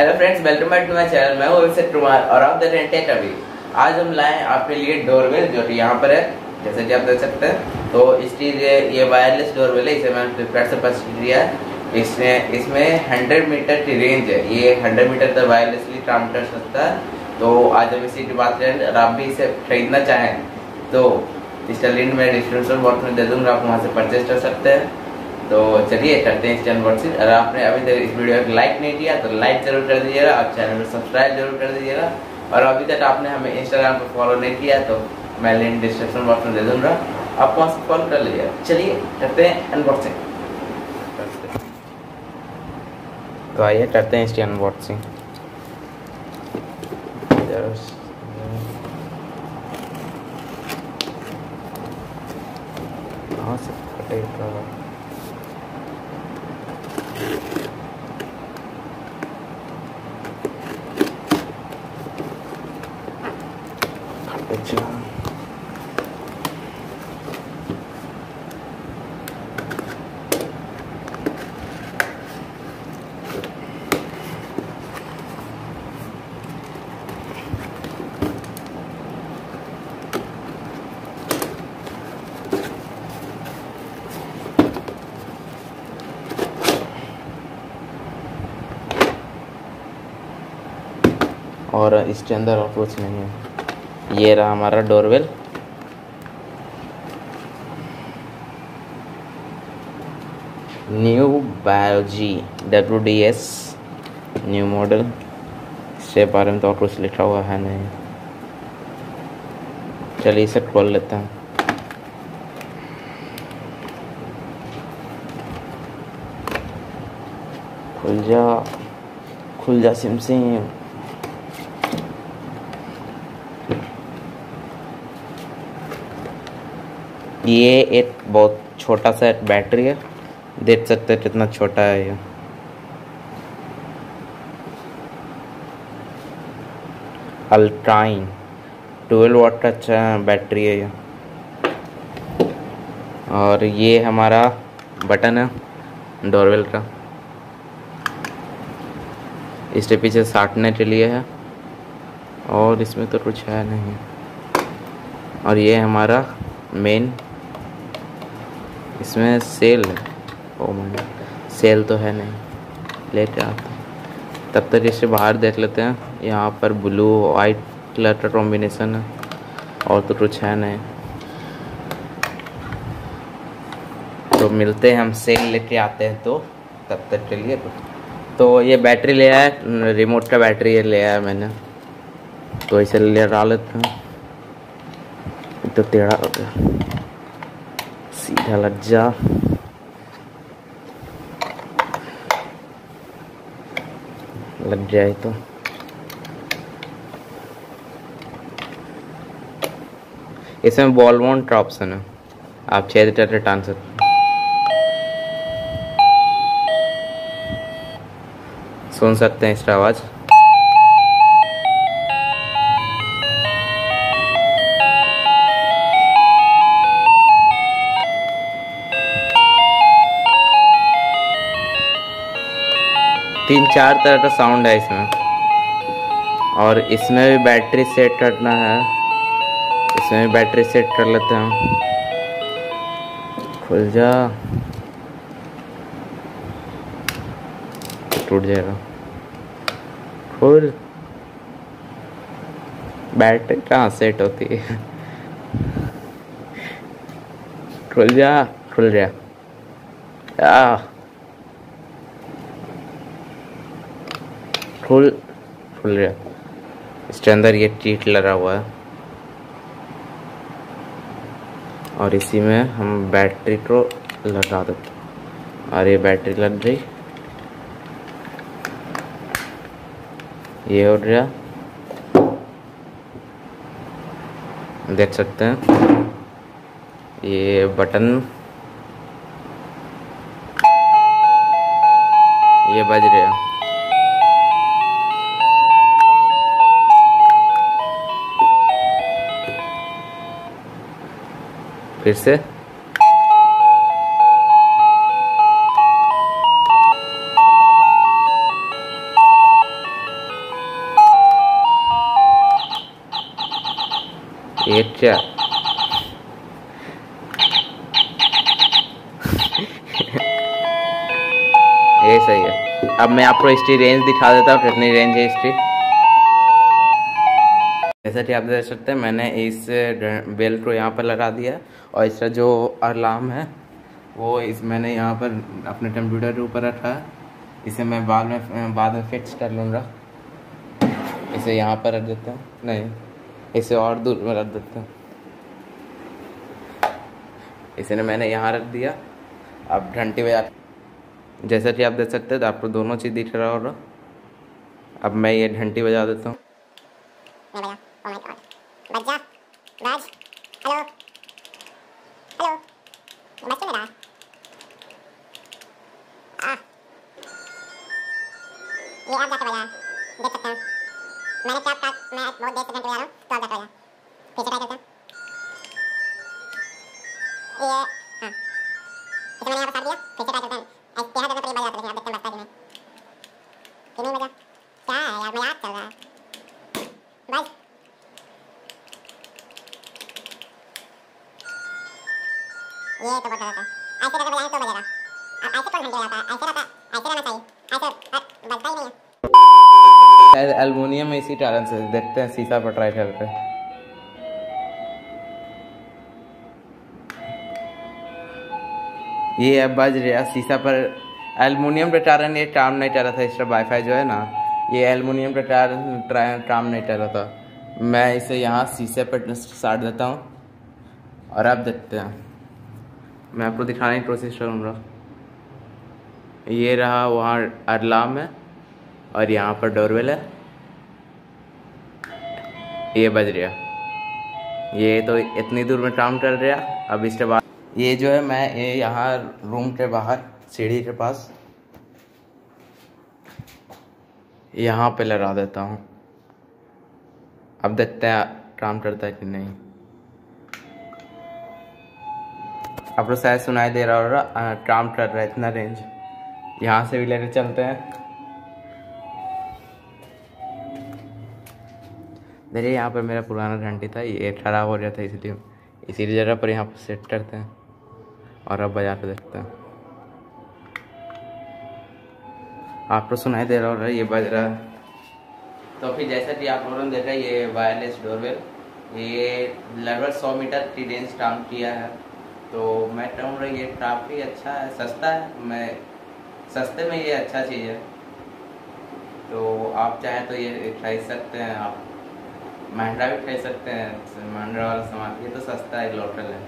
Hello friends welcome back to my channel मैं हूँ अभिषेक कुमार और आप देख रहे हैं टेक अभी आज हम लाए आपके लिए डोरवेल जो कि यहाँ पर है, जैसे कि आप देख सकते हैं। तो इसकी ये वायरलेस डोरवेल है, इसे मैंने फ्लिपकार्ट से परचेज किया है। इसमें इसमें 100 मीटर की रेंज है। ये 100 मीटर तक वायरलेसली काम कर सकता है। तो आज हम इसी की बात करेंगे अगर आप भी इसे खरीदना चाहें तो इसका लिंक मैं डिस्क्रिप्शन बॉक्स में दे दूँगा, आप वहाँ से परचेज कर सकते हैं। तो चलिए करते हैं इस चैनल से अगर आपने अभी तक इस वीडियो को लाइक नहीं किया तो लाइक ज़रूर कर दीजिएगा और चैनल को सब्सक्राइब ज़रूर कर दीजिएगा। और अभी तक आपने हमें इंस्टाग्राम पर फॉलो नहीं किया तो मैं लिंक डिस्क्रिप्शन बॉक्स में दे दूँगा। आप वहाँ से फॉलो कर लीजिएगा। चलिए करते हैं अनबॉक्सिंग तो आइए करते हैं इसकी अनबॉक्सिंग कहाँ से कटेगा अच्छा और इसके अंदर और कुछ नहीं है। ये रहा हमारा doorbell new बायोजी W D S new model. इसके बारे में तो और कुछ लिखा हुआ है नहीं। चलिए इसे खोल लेते हैं। खुल जा खुल जा सिम सिम। ये एक बहुत छोटा सा बैटरी है। देख सकते हैं कितना छोटा है ये। अल्ट्राइन ट्वेल्व वाट का अच्छा बैटरी है ये। और ये हमारा बटन है डोरवेल का। इसके पीछे साटने के लिए है। और इसमें तो कुछ है नहीं। और ये हमारा मेन इसमें सेल है। ओ माय सेल तो है नहीं। लेते आते तब तक इसे बाहर देख लेते हैं। यहाँ पर ब्लू वाइट कलर का कॉम्बिनेशन है। और तो कुछ है नहीं। तो मिलते हैं हम सेल लेके आते हैं तो। तब तक के लिए तो। ये बैटरी ले आया रिमोट का बैटरी ये ले आया मैंने। तो इसे ले डाल लेते हैं। तो टेढ़ा हो गया। सीधा लग जा लग जाए तो इसमें बॉल माउंट का ऑप्शन है आप छः लीटर टान सकते सुन सकते हैं इसका आवाज़? तीन चार तरह का साउंड है इसमें। और इसमें भी बैटरी सेट करना है। इसमें भी बैटरी सेट कर लेते हैं खुल जा। टूट जाएगा। खुल। बैटरी कहाँ सेट होती है? खुल जा खुल जा खुल खुल इसके अंदर ये टीट लगा हुआ है। और इसी में हम बैटरी को लगा देते और ये बैटरी लग गई। ये हो गया। देख सकते हैं। ये बटन। ये बज रहा फिर से। एट चार। ये सही है। अब मैं आपको इसकी रेंज दिखा देता हूँ, कितनी रेंज है इसकी जैसा कि आप देख सकते हैं। मैंने इस बेल्ट को यहाँ पर लगा दिया और इसका जो अलार्म है, वो इस, मैंने यहाँ पर अपने कंप्यूटर के ऊपर रखा है। इसे मैं बाद में बाद में फिक्स कर लूँगा। इसे यहाँ पर रख देता हूँ। नहीं, इसे और दूर में रख देता हूँ। इसे मैंने यहाँ रख दिया। अब घंटी बजा, जैसा कि आप देख सकते हैं तो आपको दोनों चीज़ दिख रहा होगा। अब मैं ये घंटी बजा देता हूँ। ये आप जाके बजा देख सकते हैं मैंने क्या मैं बहुत देर से घंटे बजा रहा हूँ तो आप जाके बजा से ट्राई करते हैं ये हाँ इसे मैंने यहाँ पर साथ दिया से ट्राई करते हैं तेरह जगह पर ये बजा लेकिन आप देखते हैं बजता कि नहीं कि नहीं बजा क्या है यार मैं याद चल रहा है ये तो ऐसे करके तो बजेगा। ऐसे कौन घंटे है? ऐसे ऐसे रहना चाहिए। ऐसे बजता ही नहीं है। इसी कारण से देखते हैं शीशा पर ट्राई करते हैं। ये अब बज रहा शीशा पर एल्युमिनियम के कारण ये काम नहीं रहा था इसका वाईफाई जो है ना, ये एल्युमिनियम के कारण काम नहीं रहा था। मैं इसे यहाँ शीशे पर साट देता हूँ, और अब देखते हैं। मैं आपको दिखाने की कोशिश करूँगा। ये रहा वहाँ अरलाम है, और यहाँ पर डोरवेल है। ये बज रहा ये तो इतनी दूर में काम कर रहा अब इसके बाद ये जो है, मैं ये यहाँ रूम के बाहर, सीढ़ी के पास, यहाँ पे लगा देता हूँ। अब देखते हैं काम करता है कि नहीं। आप लोग शायद सुनाई दे रहा होगा काम कर रहा है, इतना रेंज यहाँ से भी लेकर चलते हैं। देखिए, यहाँ पर मेरा पुराना घंटी था, ये खराब हो गया था इसलिए, इसीलिए जगह पर यहाँ पर सेट करते हैं और अब बजा कर देखते हैं। आपको सुनाई दे रहा होगा, ये बज रहा है तो फिर जैसा कि आप लोगों ने देखा, ये वायरलेस डोरवेल ये लगभग सौ मीटर की रेंज काम किया है। तो मैं कहूँगा ये काफ़ी अच्छा है, सस्ता है, मैं, सस्ते में ये अच्छा चीज़ है। तो आप चाहें तो ये खरीद सकते हैं, आप महँगा भी खरीद सकते हैं महँगा वाला सामान, ये तो सस्ता है लोकल है।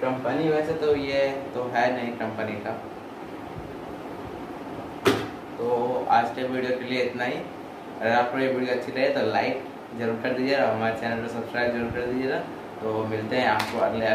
कंपनी वैसे तो ये तो है नहीं कंपनी का। तो आज के वीडियो के लिए इतना ही। अगर आपको ये वीडियो अच्छी लगे तो लाइक ज़रूर कर दीजिएगा, हमारे चैनल को सब्सक्राइब ज़रूर कर दीजिएगा। तो मिलते हैं आपको अगले